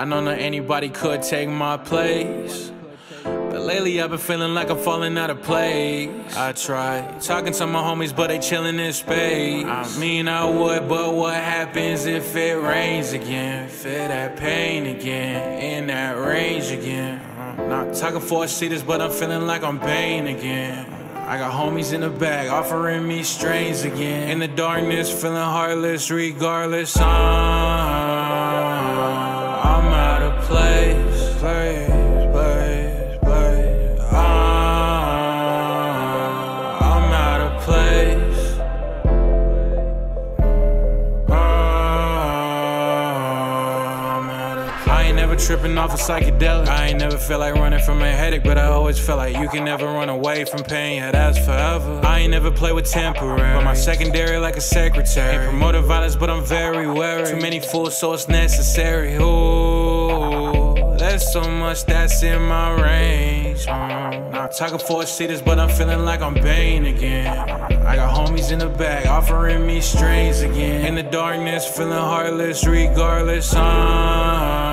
I not know anybody could take my place. But lately I've been feeling like I'm falling out of place. I tried talking to my homies, but they chilling in space. I mean, I would, but what happens if it rains again? Feel that pain again, in that range again. Uh, Not talking four seaters, but I'm feeling like I'm Bane again. I got homies in the back offering me strains again. In the darkness, feeling heartless, regardless. I'm I ain't never tripping off a psychedelic. I ain't never feel like running from a headache, but I always feel like you can never run away from pain. Yeah, that's forever. I ain't never play with temporary, but my secondary like a secretary. Ain't promoted violence, but I'm very wary. Too many fools, so it's necessary. Ooh, there's so much that's in my range. Mm. Not talking four seaters, but I'm feeling like I'm Bane again. I got homies in the back offering me strains again. In the darkness, feeling heartless, regardless. Uh,